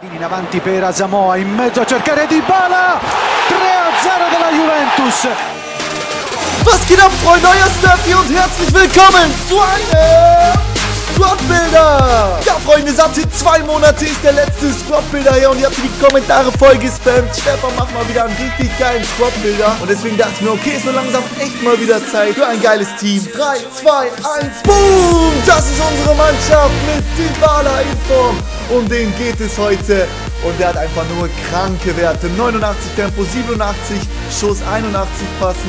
In avanti per Asamoah, in mezzo a cercare di Bala, 3-0 della Juventus. Was geht ab, Freunde? Euer Steffi und herzlich willkommen zu einem Squad-Bilder. Ja, Freunde, satte zwei Monate ist der letzte Squad-Bilder her und ihr habt die Kommentare voll gespammt. Stefan, mach mal wieder einen richtig geilen Squad-Bilder. Und deswegen dachte ich mir, okay, ist nur langsam echt mal wieder Zeit für ein geiles Team. 3, 2, 1, boom! Das ist unsere Mannschaft mit in Form. Um den geht es heute. Und der hat einfach nur kranke Werte. 89 Tempo, 87 Schuss, 81 Passen,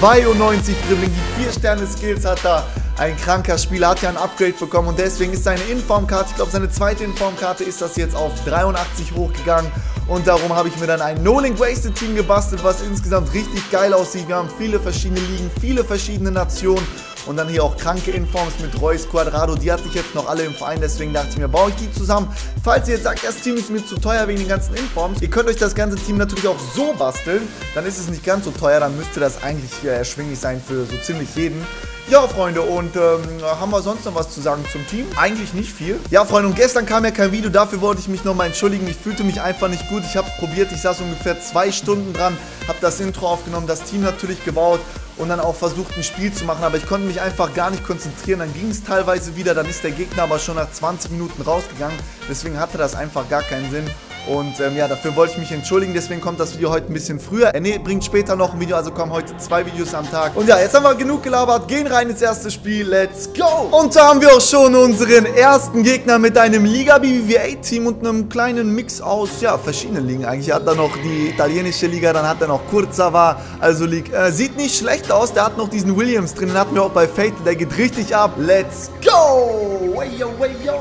92 Dribbling, die 4 Sterne Skills hat er. Ein kranker Spieler hat ja ein Upgrade bekommen und deswegen ist seine Informkarte, ich glaube seine zweite Informkarte ist das jetzt auf 83 hochgegangen. Und darum habe ich mir dann ein No-Link Wasted Team gebastelt, was insgesamt richtig geil aussieht. Wir haben viele verschiedene Ligen, viele verschiedene Nationen und dann hier auch kranke Informs mit Reus Quadrado. Die hatte ich jetzt noch alle im Verein, deswegen dachte ich mir, baue ich die zusammen. Falls ihr jetzt sagt, das Team ist mir zu teuer wegen den ganzen Informs, ihr könnt euch das ganze Team natürlich auch so basteln. Dann ist es nicht ganz so teuer, dann müsste das eigentlich hier erschwinglich sein für so ziemlich jeden. Ja, Freunde, und ähm, haben wir sonst noch was zu sagen zum Team? Eigentlich nicht viel. Ja, Freunde, und gestern kam ja kein Video, dafür wollte ich mich nochmal entschuldigen. Ich fühlte mich einfach nicht gut. Ich habe es probiert, ich saß ungefähr zwei Stunden dran, habe das Intro aufgenommen, das Team natürlich gebaut und dann auch versucht, ein Spiel zu machen, aber ich konnte mich einfach gar nicht konzentrieren. Dann ging es teilweise wieder, dann ist der Gegner aber schon nach 20 Minuten rausgegangen. Deswegen hatte das einfach gar keinen Sinn. Und ähm, ja, dafür wollte ich mich entschuldigen, deswegen kommt das Video heute ein bisschen früher. Äh, nee, bringt später noch ein Video, also kommen heute zwei Videos am Tag. Und ja, jetzt haben wir genug gelabert, gehen rein ins erste Spiel, let's go! Und da haben wir auch schon unseren ersten Gegner mit einem Liga BBVA-Team und einem kleinen Mix aus, ja, verschiedenen Ligen. Eigentlich hat er noch die italienische Liga, dann hat er noch Kurzawa, also League. Äh, sieht nicht schlecht aus, der hat noch diesen Williams drin, den hatten wir auch bei Fate, der geht richtig ab. Let's go! Way way yo!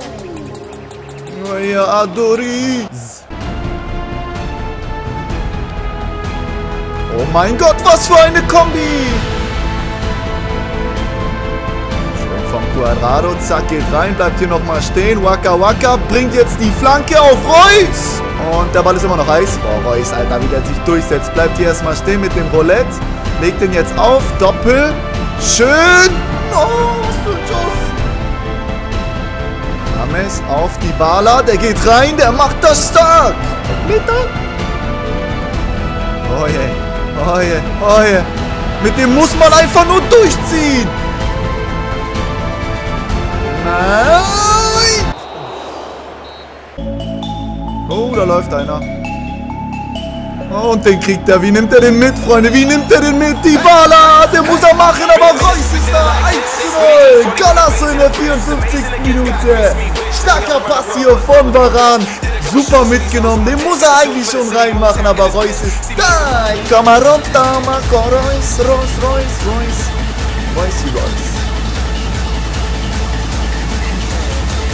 Way Oh mein Gott, was für eine Kombi! Schön vom Quadrado, zack, geht rein, bleibt hier nochmal stehen. Waka Waka bringt jetzt die Flanke auf Reus! Und der Ball ist immer noch heiß. Boah, Reus, Alter, wie der sich durchsetzt. Bleibt hier erstmal stehen mit dem Roulette. Legt den jetzt auf, Doppel. Schön! Oh, was für ein Schuss! Rames auf die Bala, der geht rein, der macht das stark! Meter? Oh. Yeah. Oh je, oh je. Mit dem muss man einfach nur durchziehen. Nein! Oh, da läuft einer. Oh, und den kriegt er. Wie nimmt er den mit, Freunde? Wie nimmt er den mit? Die Bala, der muss er machen, aber Reus ist da. 1 zu 0. Galasso in der 54. Minute. Starker Pass hier von Baran. Super mitgenommen. Den muss er eigentlich schon reinmachen, aber Reus ist da. Camarón, Tamaco, Reus, Reus, Reus, Reus. Reus, Reus.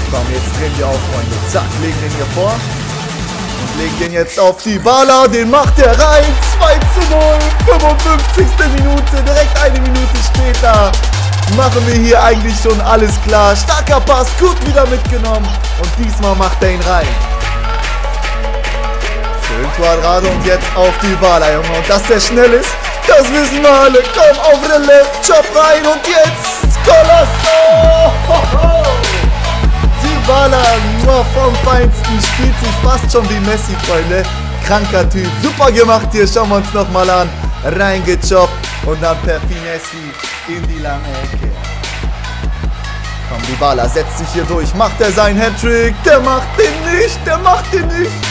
Komm, jetzt drehen wir auf, Freunde. Zack, legen den hier vor. Und legen den jetzt auf die Bala. Den macht er rein. 2 zu 0. 55. Minute. Direkt eine Minute später machen wir hier eigentlich schon alles klar. Starker Pass, gut wieder mitgenommen. Und diesmal macht er ihn rein. Schön Quadrado und jetzt auf die Bala, Junge. Und dass der schnell ist, das wissen wir alle. Komm, auf Left, chop rein und jetzt Colosso! Die Bala nur vom Feinsten, spielt sich fast schon wie Messi, Freunde. Kranker Typ, super gemacht hier, schauen wir uns nochmal an. Reingechoppt und dann per Finessi in die lange Ecke. Komm, die Bala setzt sich hier durch, macht er seinen Hattrick, der macht den nicht, der macht den nicht.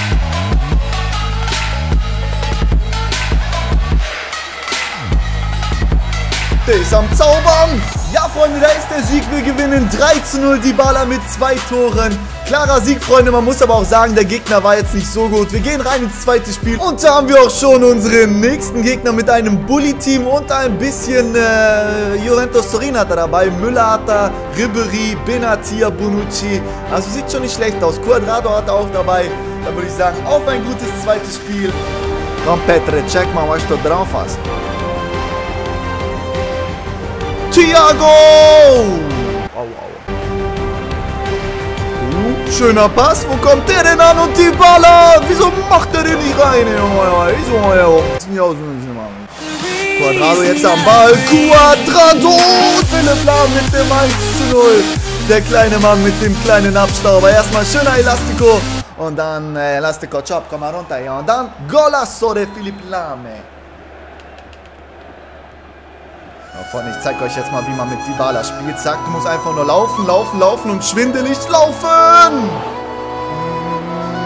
Ist am Zaubern. Ja, Freunde, da ist der Sieg. Wir gewinnen 3 zu 0 die Bala mit zwei Toren. Klarer Sieg, Freunde. Man muss aber auch sagen, der Gegner war jetzt nicht so gut. Wir gehen rein ins zweite Spiel. Und da haben wir auch schon unseren nächsten Gegner mit einem Bully-Team und ein bisschen äh, Juventus Turin hat er dabei. Müller hat er, Ribery, Benatia, Bonucci. Also sieht schon nicht schlecht aus. Quadrado hat er auch dabei. Da würde ich sagen, auf ein gutes zweites Spiel. Komm, Petre, check mal, was du drauf hast. Thiago! Au, au. Uh, schöner Pass. Wo kommt der denn an? Und die Baller! Wieso macht er den nicht rein? Quadrado jetzt am Ball. Quadrado! Philipp Lahm mit dem 1 zu 0. Der kleine Mann mit dem kleinen Abstauber. Erstmal schöner Elastico. Und dann äh, Elastico Chop, komm mal runter, ja. Und dann Golasso de Philipp Lame. Ja, Freunde, ich zeig euch jetzt mal, wie man mit Dybala spielt. Zack, du musst einfach nur laufen, laufen, laufen und schwindelig laufen.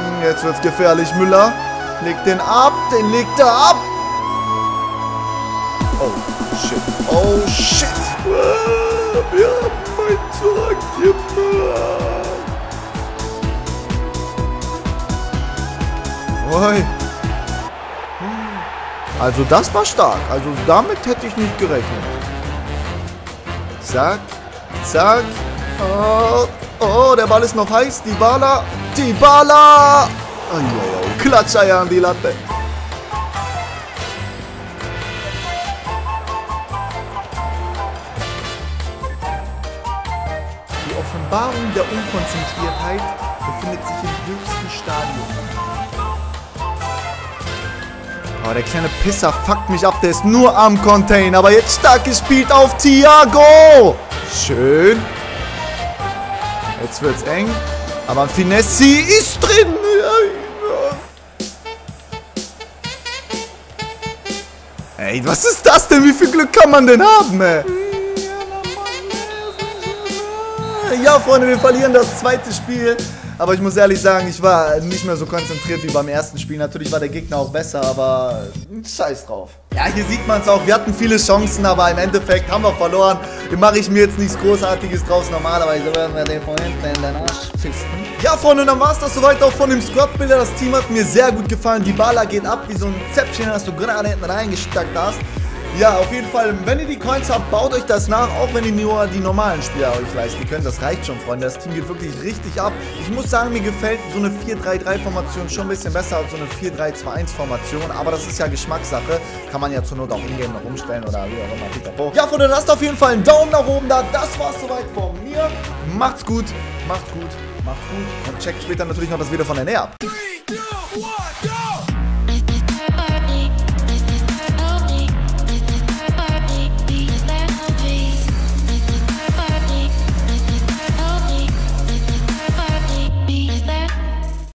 Hm, Jetzt wird's gefährlich, Müller. Legt den ab, den legt er ab. Oh, shit. Oh, shit. Wir haben mein Tor gemacht. Oi. Also das war stark. Also damit hätte ich nicht gerechnet. Zack, zack. Oh, oh der Ball ist noch heiß. Die Bala. Die Bala. Oh, oh, oh. Klatscher an die Latte. Die Offenbarung der Unkonzentriertheit befindet sich im höchsten Stadium. Oh, der kleine Pisser fuckt mich ab. Der ist nur am Contain. Aber jetzt stark gespielt auf Thiago. Schön. Jetzt wird's eng. Aber Finessi ist drin. Ey, was ist das denn? Wie viel Glück kann man denn haben, ey? Ja, Freunde, wir verlieren das zweite Spiel. Aber ich muss ehrlich sagen, ich war nicht mehr so konzentriert wie beim ersten Spiel. Natürlich war der Gegner auch besser, aber scheiß drauf. Ja, hier sieht man es auch. Wir hatten viele Chancen, aber im Endeffekt haben wir verloren. Mache ich mir jetzt nichts Großartiges draus. Normalerweise werden wir den von hinten in den Arsch fisten. Ja, Freunde, und dann war es das soweit auch von dem Squad-Bilder. Das Team hat mir sehr gut gefallen. Die Bala geht ab wie so ein Zäpfchen, das du gerade hinten reingestackt hast. Ja, auf jeden Fall, wenn ihr die Coins habt, baut euch das nach, auch wenn ihr nur die normalen Spieler euch leisten könnt. Das reicht schon, Freunde. Das Team geht wirklich richtig ab. Ich muss sagen, mir gefällt so eine 4-3-3-Formation schon ein bisschen besser als so eine 4-3-2-1-Formation. Aber das ist ja Geschmackssache. Kann man ja zur Not auch hingehen noch umstellen oder wie auch immer. Pipapo. Ja, Freunde, lasst auf jeden Fall einen Daumen nach oben da. Das war's soweit von mir. Macht's gut, macht's gut, macht's gut. Und checkt später natürlich noch das Video von der Nähe ab.